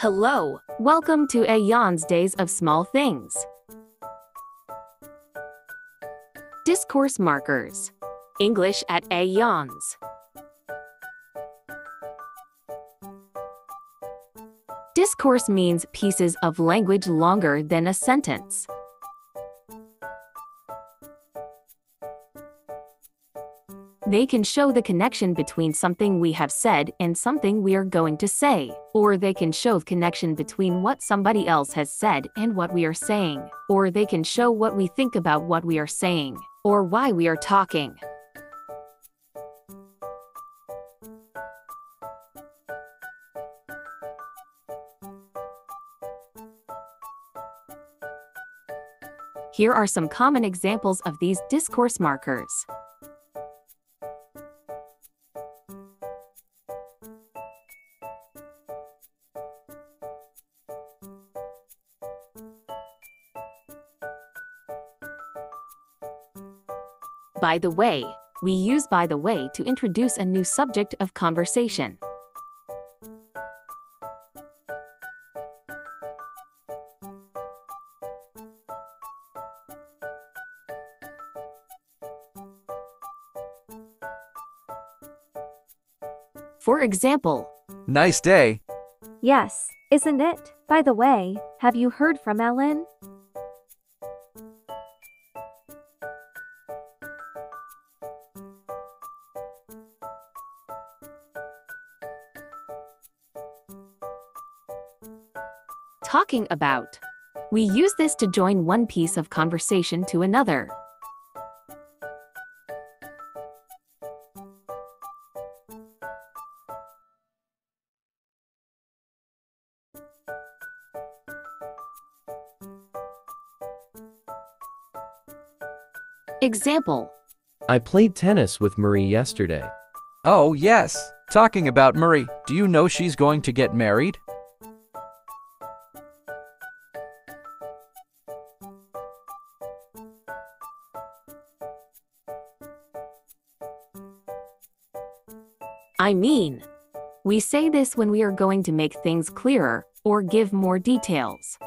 Hello, welcome to Aeon's Days of Small Things. Discourse markers. English at Aeon's. Discourse means pieces of language longer than a sentence. They can show the connection between something we have said and something we are going to say, or they can show the connection between what somebody else has said and what we are saying, or they can show what we think about what we are saying, or why we are talking. Here are some common examples of these discourse markers. By the way, we use by the way to introduce a new subject of conversation. For example, Nice day. Yes, isn't it? By the way, have you heard from Ellen? Talking about. We use this to join one piece of conversation to another. Example I played tennis with Marie yesterday. Oh, yes. Talking about Marie, do you know she's going to get married? I mean. We say this when we are going to make things clearer or give more details.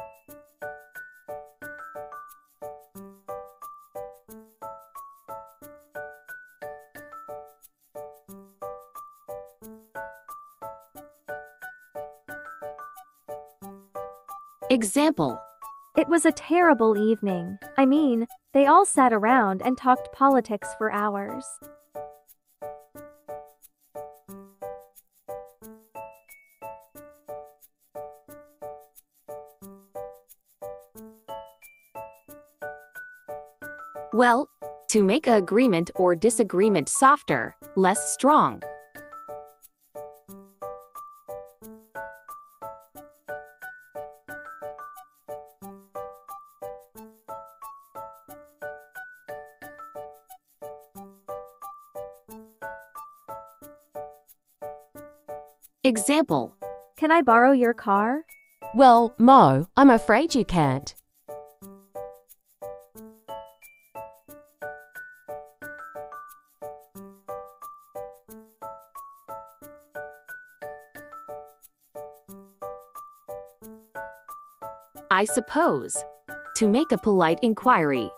Example It was a terrible evening. I mean, they all sat around and talked politics for hours. Well, to make a agreement or disagreement softer, less strong. Example Can I borrow your car? Well, Mo, I'm afraid you can't. I suppose. To make a polite inquiry.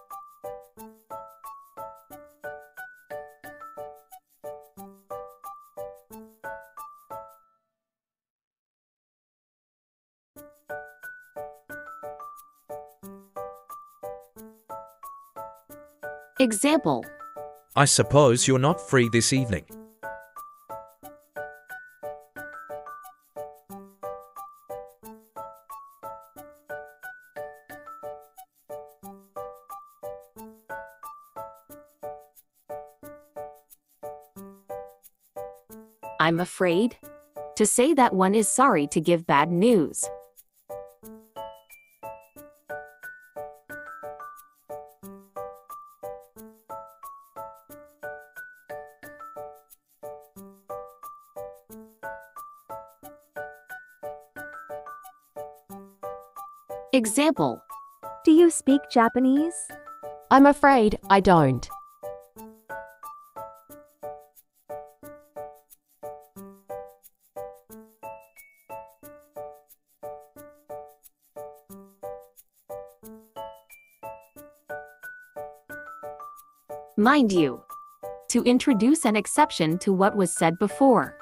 Example I suppose you're not free this evening. I'm afraid. To say that one is sorry to give bad news. Example Do you speak Japanese? I'm afraid I don't. Mind you, to introduce an exception to what was said before.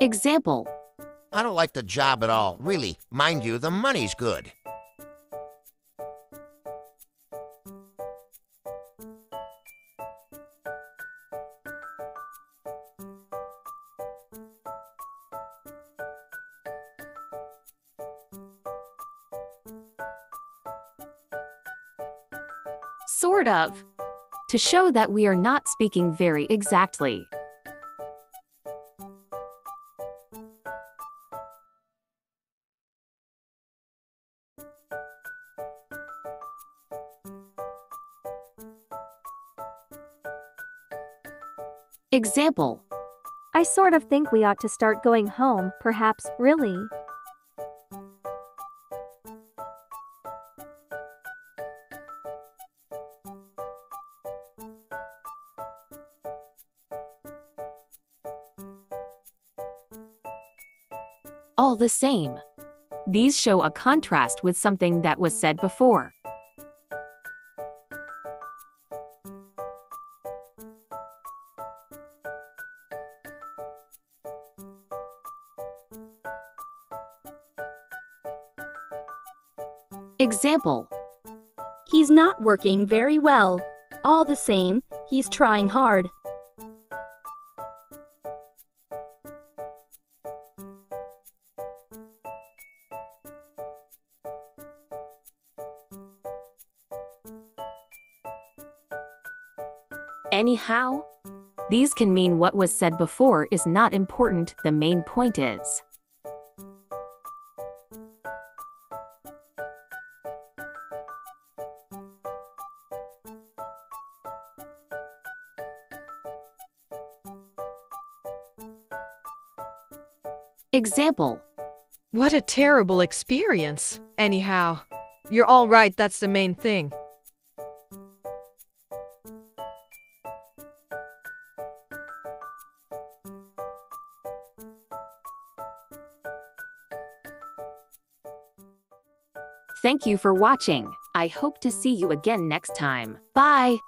Example I don't like the job at all, really. Mind you, the money's good. Sort of. To show that we are not speaking very exactly. Example I sort of think we ought to start going home, perhaps, really. All the same. These show a contrast with something that was said before. Example He's not working very well. All the same, he's trying hard. Anyhow, these can mean what was said before is not important, the main point is. Example What a terrible experience. Anyhow, you're all right, that's the main thing. Thank you for watching. I hope to see you again next time. Bye!